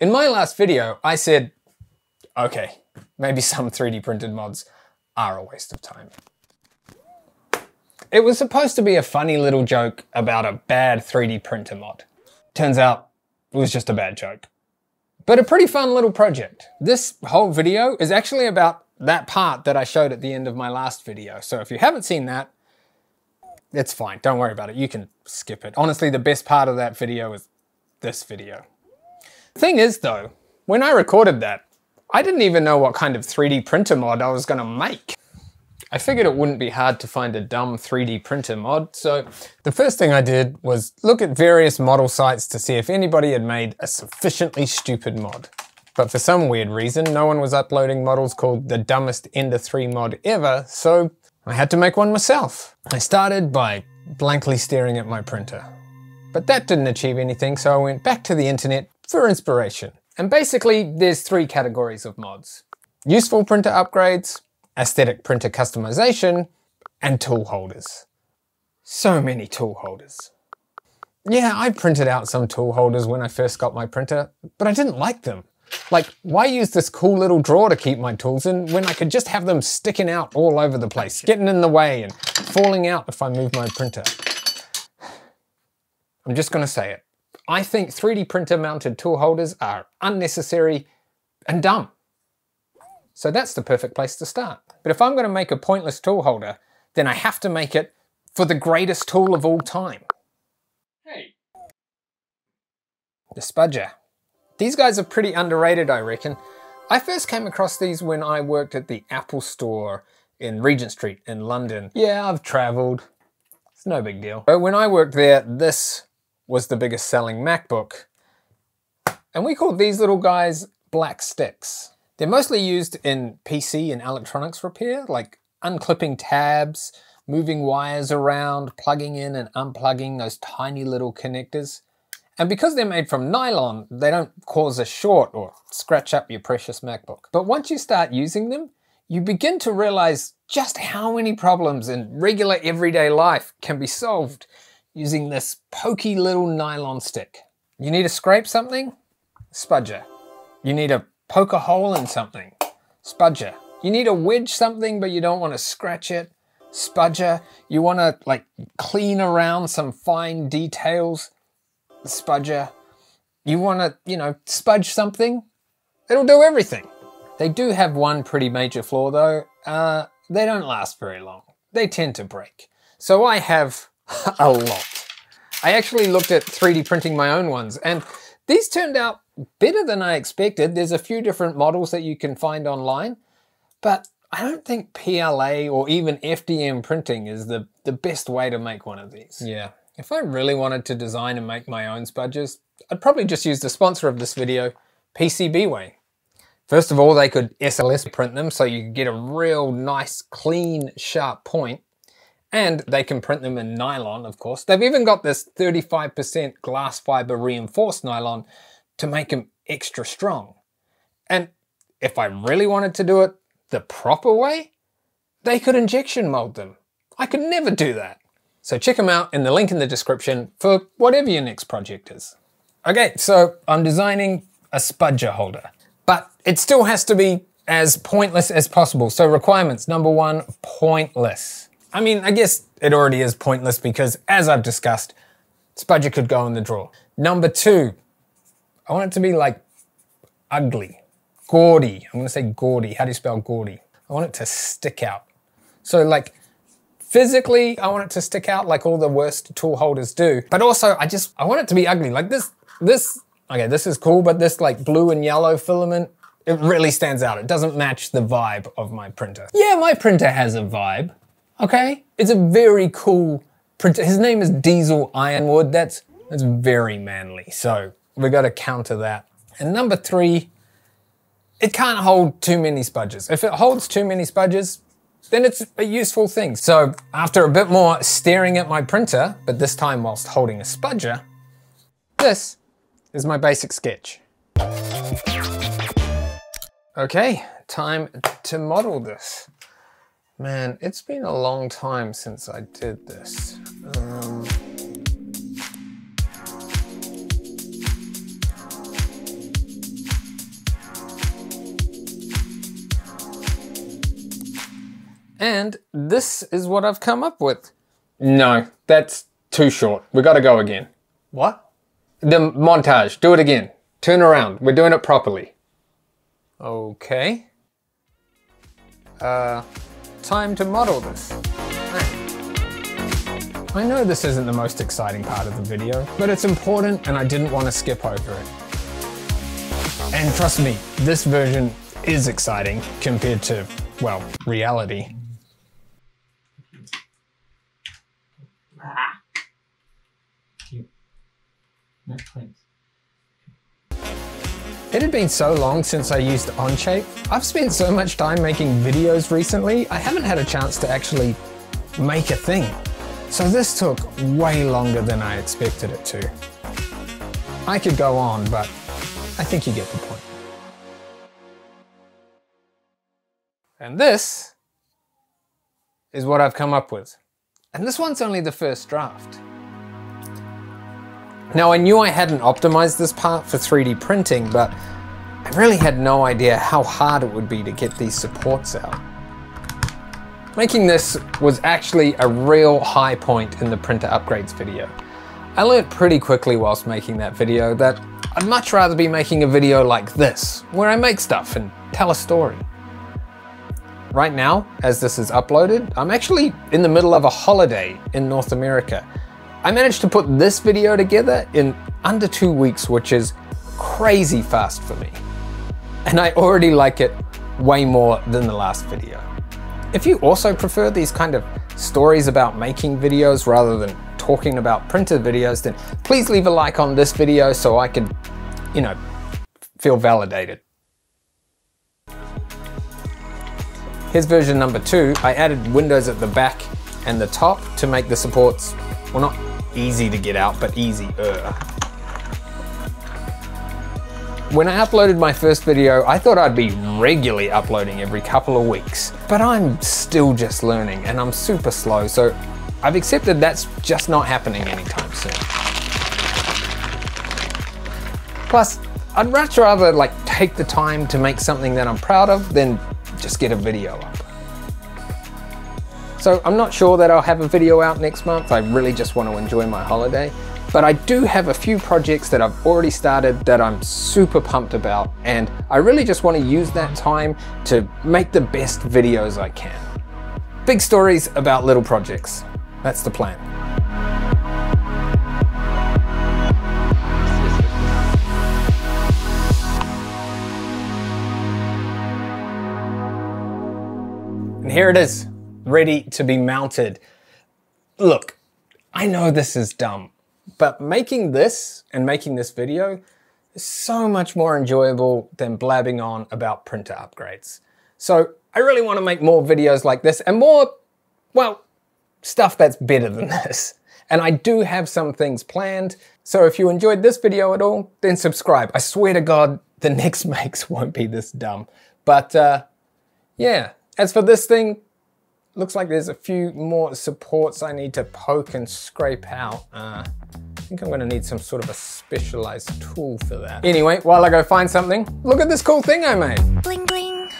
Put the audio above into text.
In my last video, I said, okay, maybe some 3D printed mods are a waste of time. It was supposed to be a funny little joke about a bad 3D printer mod. Turns out it was just a bad joke. But a pretty fun little project. This whole video is actually about that part that I showed at the end of my last video. So if you haven't seen that, it's fine. Don't worry about it. You can skip it. Honestly, the best part of that video is this video. Thing is though, when I recorded that, I didn't even know what kind of 3D printer mod I was gonna make. I figured it wouldn't be hard to find a dumb 3D printer mod, so the first thing I did was look at various model sites to see if anybody had made a sufficiently stupid mod. But for some weird reason, no one was uploading models called the dumbest Ender 3 mod ever, so I had to make one myself. I started by blankly staring at my printer. But that didn't achieve anything, so I went back to the internet for inspiration. And basically, there's three categories of mods. Useful printer upgrades, aesthetic printer customization, and tool holders. So many tool holders. Yeah, I printed out some tool holders when I first got my printer, but I didn't like them. Like, why use this cool little drawer to keep my tools in when I could just have them sticking out all over the place, getting in the way and falling out if I move my printer? I'm just gonna say it. I think 3D printer mounted tool holders are unnecessary and dumb. So that's the perfect place to start. But if I'm gonna make a pointless tool holder, then I have to make it for the greatest tool of all time. Hey. The Spudger. These guys are pretty underrated, I reckon. I first came across these when I worked at the Apple store in Regent Street in London. Yeah, I've traveled. It's no big deal. But when I worked there, this was the biggest selling MacBook. And we called these little guys black sticks. They're mostly used in PC and electronics repair, like unclipping tabs, moving wires around, plugging in and unplugging those tiny little connectors. And because they're made from nylon, they don't cause a short or scratch up your precious MacBook. But once you start using them, you begin to realize just how many problems in regular everyday life can be solved using this pokey little nylon stick. You need to scrape something? Spudger. You need to poke a hole in something? Spudger. You need to wedge something but you don't want to scratch it? Spudger. You want to like clean around some fine details? Spudger. You want to, you know, spudge something? It'll do everything. They do have one pretty major flaw though. Uh, they don't last very long. They tend to break. So I have a lot. I actually looked at 3D printing my own ones and these turned out better than I expected. There's a few different models that you can find online, but I don't think PLA or even FDM printing is the, the best way to make one of these. Yeah. If I really wanted to design and make my own spudgers, I'd probably just use the sponsor of this video, PCBWay. First of all, they could SLS print them so you could get a real nice, clean, sharp point. And they can print them in nylon, of course. They've even got this 35% glass fiber reinforced nylon to make them extra strong. And if I really wanted to do it the proper way, they could injection mold them. I could never do that. So check them out in the link in the description for whatever your next project is. Okay, so I'm designing a spudger holder, but it still has to be as pointless as possible. So requirements, number one, pointless. I mean, I guess it already is pointless because as I've discussed, spudger could go in the drawer. Number two, I want it to be like ugly, gaudy. I'm gonna say gaudy. How do you spell gaudy? I want it to stick out. So like physically, I want it to stick out like all the worst tool holders do. But also I just, I want it to be ugly. Like this, this, okay, this is cool, but this like blue and yellow filament, it really stands out. It doesn't match the vibe of my printer. Yeah, my printer has a vibe, okay? It's a very cool printer. His name is Diesel Ironwood. That's, that's very manly. So we got to counter that. And number three, it can't hold too many spudges. If it holds too many spudges, then it's a useful thing. So after a bit more staring at my printer, but this time whilst holding a spudger, this is my basic sketch. Okay, time to model this. Man, it's been a long time since I did this. Um... And this is what I've come up with. No, that's too short. We gotta go again. What? The montage. Do it again. Turn around. We're doing it properly. Okay. Uh time to model this. I know this isn't the most exciting part of the video, but it's important and I didn't want to skip over it. And trust me, this version is exciting compared to, well, reality. It had been so long since I used Onshape. I've spent so much time making videos recently, I haven't had a chance to actually make a thing. So this took way longer than I expected it to. I could go on, but I think you get the point. And this is what I've come up with. And this one's only the first draft. Now I knew I hadn't optimized this part for 3D printing, but I really had no idea how hard it would be to get these supports out. Making this was actually a real high point in the printer upgrades video. I learned pretty quickly whilst making that video that I'd much rather be making a video like this, where I make stuff and tell a story. Right now, as this is uploaded, I'm actually in the middle of a holiday in North America. I managed to put this video together in under two weeks, which is crazy fast for me. And I already like it way more than the last video. If you also prefer these kind of stories about making videos rather than talking about printed videos, then please leave a like on this video so I can, you know, feel validated. Here's version number two. I added windows at the back and the top to make the supports, well not easy to get out, but easier. Uh. When I uploaded my first video, I thought I'd be regularly uploading every couple of weeks, but I'm still just learning and I'm super slow, so I've accepted that's just not happening anytime soon. Plus, I'd much rather like take the time to make something that I'm proud of than just get a video up. So I'm not sure that I'll have a video out next month. I really just want to enjoy my holiday. But I do have a few projects that I've already started that I'm super pumped about and I really just want to use that time to make the best videos I can. Big stories about little projects. That's the plan. And here it is, ready to be mounted. Look, I know this is dumb, but making this and making this video is so much more enjoyable than blabbing on about printer upgrades. So I really want to make more videos like this and more, well, stuff that's better than this. And I do have some things planned. So if you enjoyed this video at all, then subscribe. I swear to God, the next makes won't be this dumb. But uh, yeah, as for this thing, looks like there's a few more supports I need to poke and scrape out. Uh, I think I'm gonna need some sort of a specialized tool for that. Anyway, while I go find something, look at this cool thing I made. Bling bling.